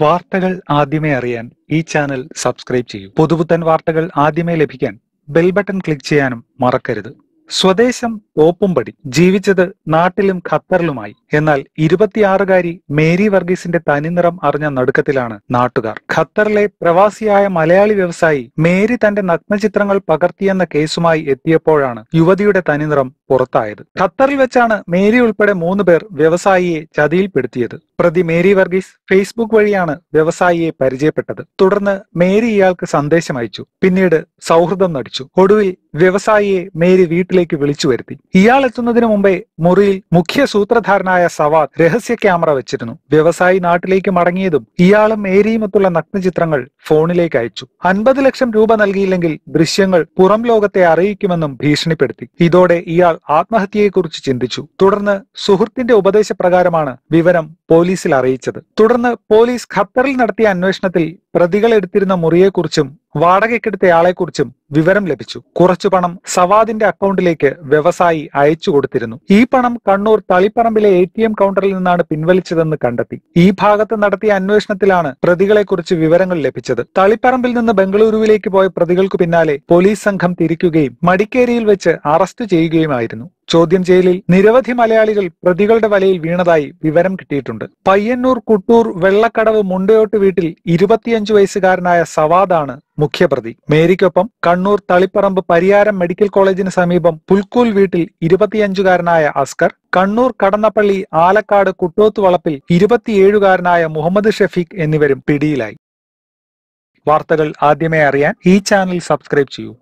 വാർത്തകൾ ആദ്യമേ അറിയാൻ ഈ ചാനൽ സബ്സ്ക്രൈബ് ചെയ്യൂ. പുതുപുത്തൻ വാർത്തകൾ ആദ്യമേ ലഭിക്കാൻ ബെൽ ബട്ടൺ ക്ലിക്ക് ചെയ്യാനും മറക്കരുത്. സ്വദേശം ഓപ്പുംപടി ജീവിച്ചത് നാട്ടിലും ഖത്തറിലുമായി. എന്നാൽ ഇരുപത്തിയാറുകാരി മേരി വർഗീസിന്റെ തനിനിറം അറിഞ്ഞ നടുക്കത്തിലാണ് നാട്ടുകാർ. ഖത്തറിലെ പ്രവാസിയായ മലയാളി വ്യവസായി മേരി തന്റെ നഗ്നചിത്രങ്ങൾ പകർത്തിയെന്ന കേസുമായി എത്തിയപ്പോഴാണ് യുവതിയുടെ തനിനിറം പുറത്തായത്. ഖത്തറിൽ വെച്ചാണ് മേരി ഉൾപ്പെടെ മൂന്ന് പേർ വ്യവസായിയെ ചതിയിൽപ്പെടുത്തിയത്. പ്രതി മേരി വർഗീസ് ഫേസ്ബുക്ക് വഴിയാണ് വ്യവസായിയെ പരിചയപ്പെട്ടത്. തുടർന്ന് മേരി ഇയാൾക്ക് സന്ദേശം അയച്ചു. പിന്നീട് സൗഹൃദം നടിച്ചു. ഒടുവിൽ വ്യവസായിയെ മേരി വീട്ടിലേക്ക് വിളിച്ചു വരുത്തി. ഇയാൾ എത്തുന്നതിന് മുമ്പേ മുറിയിൽ മുഖ്യ സൂത്രധാരനായ സവാദ് രഹസ്യ ക്യാമറ വെച്ചിരുന്നു. വ്യവസായി നാട്ടിലേക്ക് മടങ്ങിയതും ഇയാളും മേരിയുമൊത്തുള്ള നഗ്നചിത്രങ്ങൾ ഫോണിലേക്ക് അയച്ചു. അൻപത് ലക്ഷം രൂപ നൽകിയില്ലെങ്കിൽ ദൃശ്യങ്ങൾ പുറം ലോകത്തെ അറിയിക്കുമെന്നും ഭീഷണിപ്പെടുത്തി. ഇതോടെ ഇയാൾ ആത്മഹത്യയെക്കുറിച്ച് ചിന്തിച്ചു. തുടർന്ന് സുഹൃത്തിന്റെ ഉപദേശപ്രകാരമാണ് വിവരം പോലീസിൽ അറിയിച്ചത്. തുടർന്ന് പോലീസ് ഖത്തറിൽ നടത്തിയ അന്വേഷണത്തിൽ പ്രതികൾ എടുത്തിരുന്ന മുറിയെക്കുറിച്ചും വാടകയ്ക്കെടുത്തയാളെക്കുറിച്ചും വിവരം ലഭിച്ചു. കുറച്ചു പണം സവാദിന്റെ അക്കൗണ്ടിലേക്ക് വ്യവസായി അയച്ചു കൊടുത്തിരുന്നു. ഈ പണം കണ്ണൂർ തളിപ്പറമ്പിലെ എ ടി എം കൗണ്ടറിൽ നിന്നാണ് പിൻവലിച്ചതെന്ന് കണ്ടെത്തി. ഈ ഭാഗത്ത് നടത്തിയ അന്വേഷണത്തിലാണ് പ്രതികളെക്കുറിച്ച് വിവരങ്ങൾ ലഭിച്ചത്. തളിപ്പറമ്പിൽ നിന്ന് ബംഗളൂരുവിലേക്ക് പോയ പ്രതികൾക്ക് പിന്നാലെ പോലീസ് സംഘം തിരിക്കുകയും മടിക്കേരിയിൽ വെച്ച് അറസ്റ്റ് ചെയ്യുകയുമായിരുന്നു. ചോദ്യം ചെയ്യലിൽ നിരവധി മലയാളികൾ പ്രതികളുടെ വലയിൽ വീണതായി വിവരം കിട്ടിയിട്ടുണ്ട്. പയ്യന്നൂർ കുട്ടൂർ വെള്ളക്കടവ് മുണ്ടയോട്ട് വീട്ടിൽ ഇരുപത്തിയഞ്ചു വയസ്സുകാരനായ സവാദാണ് മുഖ്യപ്രതി. മേരിക്കൊപ്പം കണ്ണൂർ തളിപ്പറമ്പ് പരിയാരം മെഡിക്കൽ കോളേജിന് സമീപം പുൽക്കൂൽ വീട്ടിൽ ഇരുപത്തിയഞ്ചുകാരനായ അസ്കർ കണ്ണൂർ കടന്നപ്പള്ളി ആലക്കാട് കുട്ടോത്ത് വളപ്പിൽ ഇരുപത്തിയേഴുകാരനായ മുഹമ്മദ് ഷഫീഖ് എന്നിവരും പിടിയിലായി. വാർത്തകൾ ആദ്യമേ അറിയാൻ ഈ ചാനൽ സബ്സ്ക്രൈബ് ചെയ്യൂ.